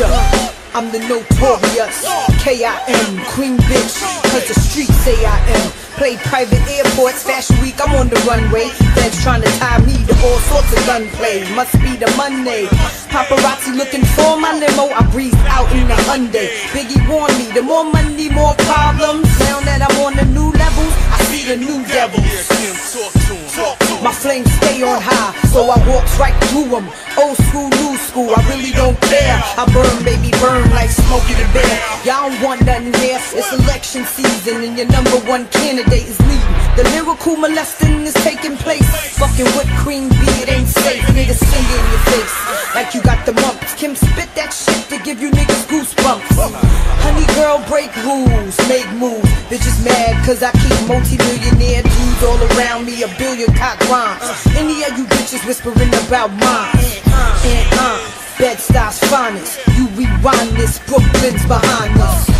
I'm the notorious K-I-M, queen bitch, cause the streets say I am. Play private airports, fashion week, I'm on the runway. Feds trying to tie me to all sorts of gunplay. Must be the Monday. Paparazzi looking for my limo, I breeze out in the Hyundai. Biggie warned me, the more money, more problems. Now that I'm on the new levels, I see the new devil. My flames stay on high, so I walks right through them. Old school, new school, I really don't care. I burn, baby, burn like Smokey the Bear. Y'all don't want nothing here. It's election season, and your number one candidate is leading. The lyrical molesting is taking place. Fucking with Queen B, it ain't safe. Niggas sing in your face like you got the mumps. Kim spit that shit to give you niggas goosebumps. Honey girl, break rules, make moves. Bitches mad cause I keep multi-millionaire dudes all around me, a billion cock rhymes. Any of you bitches whispering about mine. And uh, Bed-Stuy's finest. You rewind this, Brooklyn's behind us.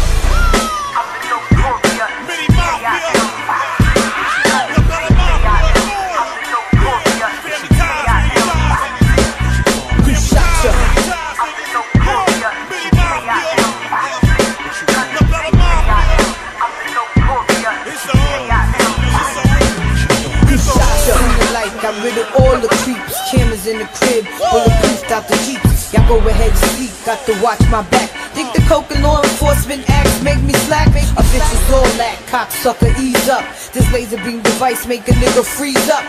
Got rid of all the creeps. Cameras in the crib, bulletproof out the jeeps. Y'all go ahead and sleep, got to watch my back. Think the coke and law enforcement acts make me slack? Make A bitch is all that, cocksucker, ease up. This laser beam device make a nigga freeze up.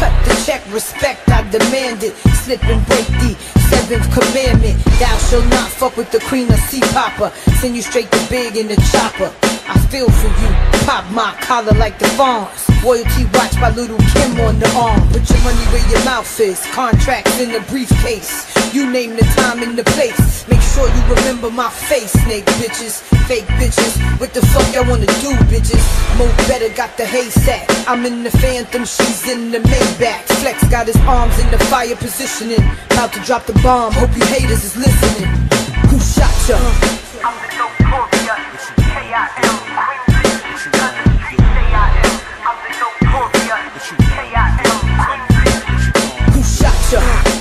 Cut the check, respect, I demand it. Slip and break the seventh commandment. Thou shall not fuck with the queen of sea popper. Send you straight to big in the chopper. I feel for you, pop my collar like the Fonz. Royalty watch by little Kim on the arm. Put your money where your mouth is. Contracts in the briefcase. You name the time and the place. Make sure you remember my face, snake bitches, fake bitches. What the fuck y'all wanna do, bitches? Mo better got the hay sack. I'm in the phantom, she's in the Maybach. Flex got his arms in the fire positioning. About to drop the bomb, hope you haters is listening. Who shot ya? shot.